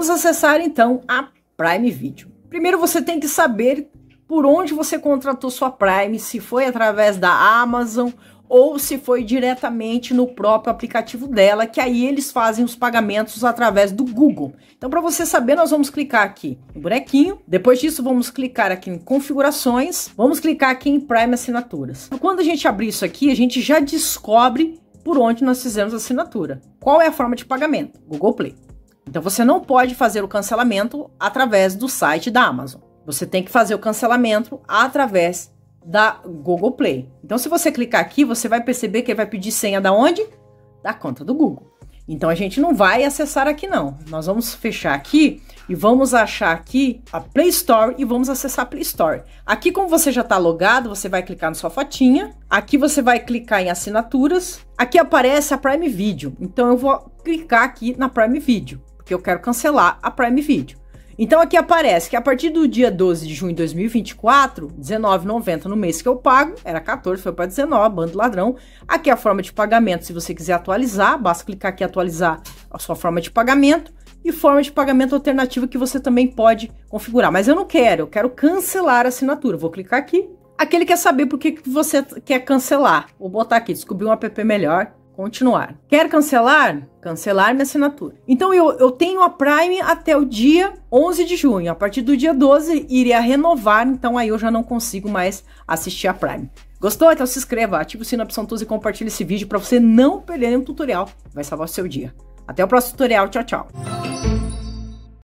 Vamos acessar então a Prime Video. Primeiro você tem que saber por onde você contratou sua Prime, se foi através da Amazon ou se foi diretamente no próprio aplicativo dela, que aí eles fazem os pagamentos através do Google. Então, para você saber, nós vamos clicar aqui no bonequinho. Depois disso, vamos clicar aqui em configurações. Vamos clicar aqui em Prime Assinaturas. Quando a gente abrir isso aqui, a gente já descobre por onde nós fizemos a assinatura. Qual é a forma de pagamento? Google Play. Então, você não pode fazer o cancelamento através do site da Amazon. Você tem que fazer o cancelamento através da Google Play. Então, se você clicar aqui, você vai perceber que vai pedir senha da onde? Da conta do Google. Então, a gente não vai acessar aqui não. Nós vamos fechar aqui e vamos achar aqui a Play Store e vamos acessar a Play Store. Aqui, como você já está logado, você vai clicar na sua fotinha. Aqui você vai clicar em assinaturas. Aqui aparece a Prime Video. Então, eu vou clicar aqui na Prime Video, porque eu quero cancelar a Prime Video. Então aqui aparece que a partir do dia 12 de junho de 2024, R$19,90 no mês que eu pago, era 14, foi para 19, bando ladrão. Aqui é a forma de pagamento, se você quiser atualizar, basta clicar aqui atualizar a sua forma de pagamento e forma de pagamento alternativa que você também pode configurar. Mas eu não quero, eu quero cancelar a assinatura. Vou clicar aqui. Aqui ele quer saber por que você quer cancelar. Vou botar aqui, descobrir um app melhor. Continuar. Quer cancelar? Cancelar minha assinatura. Então eu, eu tenho a Prime até o dia 11 de junho. A partir do dia 12 iria renovar, então aí eu já não consigo mais assistir a Prime. Gostou? Então se inscreva, ative o sino, opção e compartilhe esse vídeo para você não perder nenhum tutorial. Vai salvar o seu dia. Até o próximo tutorial. Tchau, tchau.